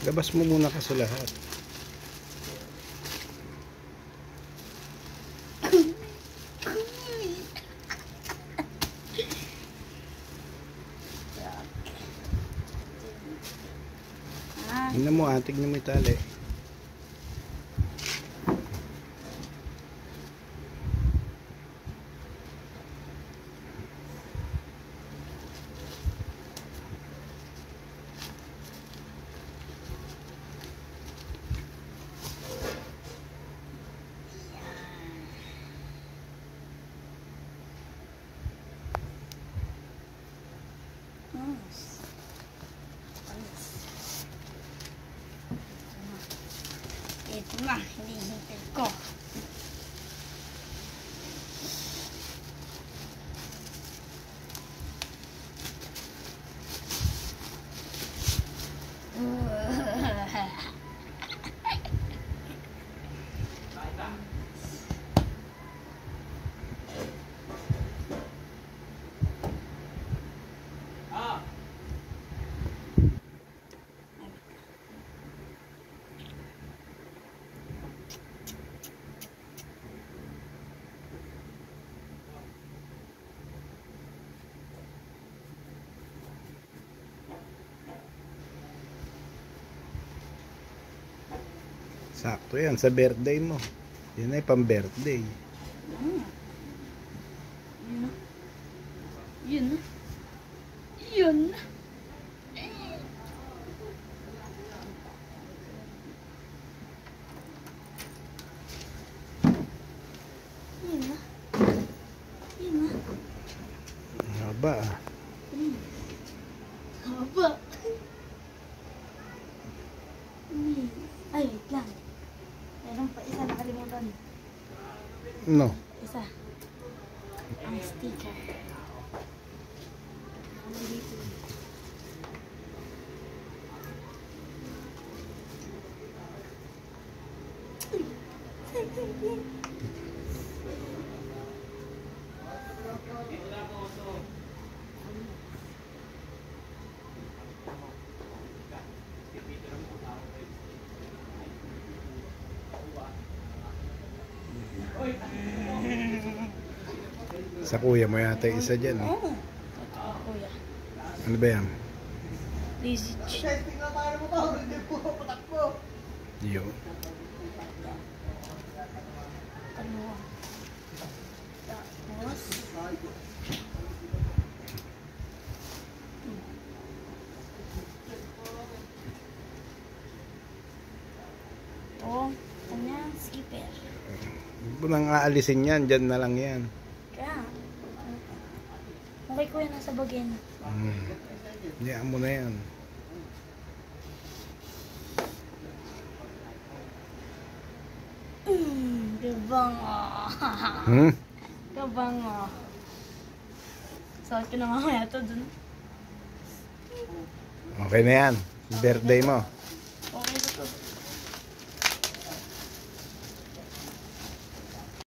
Labas mo muna kasi lahat. Tingnan mo, ah, atig na may tali. Nice. Nice. Ito na, hinihintay ko. Sakto yan, sa birthday mo. Yan ay pang birthday. Mm. Yun na. Yun na. Yun na. Yun na. Yun na. Haba ah. No. Sticker. Thank you. Sa kuya mo yata isa dyan. Eh. Oo. Totoo, kuya. Ano ba yan? Lazy Ch. Yo. Ano? Mo nang aalisin yan. Dyan na lang yan. Kaya, okay kuya nasa bagay na. Hmm. Hayaan mo na yan. Mm, kabango. Hmm? kabango. Suot ko na mamaya ito dun. Okay na yan. Birthday mo.